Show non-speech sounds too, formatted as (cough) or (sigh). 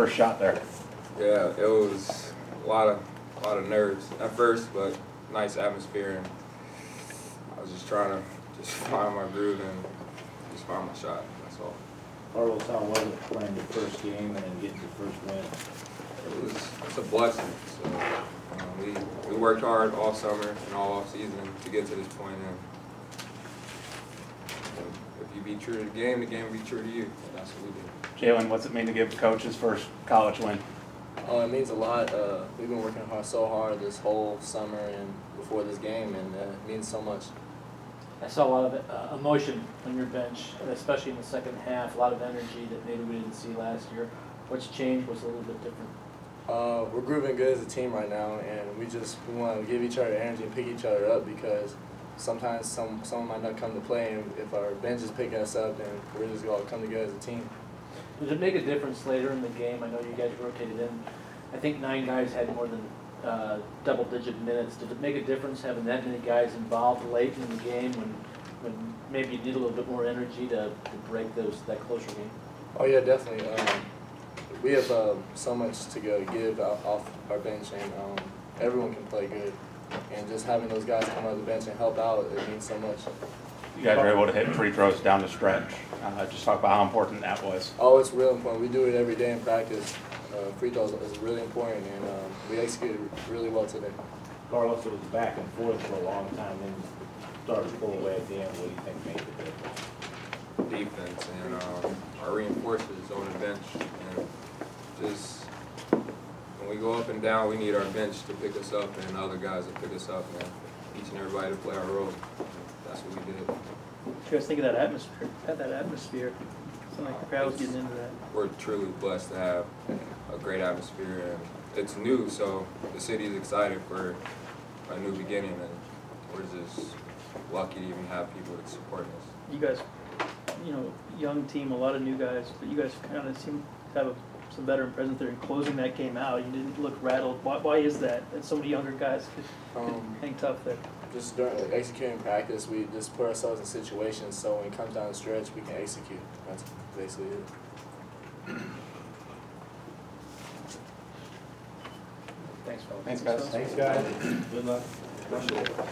first shot there? Yeah, it was a lot of a lot of nerves at first, but nice atmosphere, and I was just trying to just (laughs) find my groove and just find my shot. That's all. Carlos, how was it playing your first game and then getting your first win? It was it's a blessing. So um, we we worked hard all summer and all off season to get to this point, and if you be true to the game, the game will be true to you. And that's what we do. Jalen, what's it mean to give coach his first college win? Oh, it means a lot. Uh, we've been working hard, so hard this whole summer and before this game, and uh, it means so much. I saw a lot of uh, emotion on your bench, especially in the second half, a lot of energy that maybe we didn't see last year. What's changed? What's a little bit different? Uh, we're grooving good as a team right now, and we just we want to give each other energy and pick each other up because sometimes some someone might not come to play, and if our bench is picking us up, then we're just gonna come together as a team. Does it make a difference later in the game? I know you guys rotated in. I think nine guys had more than uh, double-digit minutes. Did it make a difference having that many guys involved late in the game when, when maybe you need a little bit more energy to, to break those that closer game? Oh yeah, definitely. Um, we have uh, so much to go give off our bench, and um, everyone can play good. And just having those guys come off the bench and help out, it means so much. You guys were able to hit free throws down the stretch. Uh, just talk about how important that was. Oh, it's real important. We do it every day in practice. Uh, free throws is really important, and um, we executed really well today. Carlos, it was back and forth for a long time, then started to pull away at the end. What do you think made the difference? defense and um, our reinforcements on the bench. And just when we go up and down, we need our bench to pick us up and other guys to pick us up and each and everybody to play our role. That's what we did. You guys think of that atmosphere, that atmosphere, sound like the crowd was getting into that. We're truly blessed to have a great atmosphere and it's new, so the city is excited for a new beginning and we're just lucky to even have people that support us. You guys, you know, young team, a lot of new guys, but you guys kind of seem to have a- some veteran presence there in closing that game out. You didn't look rattled. Why, why is that? That so many younger guys could, could Um, hang tough there. just during executing practice, we just put ourselves in situations so when it comes down the stretch, we can execute. That's basically it. Thanks, fellas. Thanks, guys. Thanks, guys. Good luck.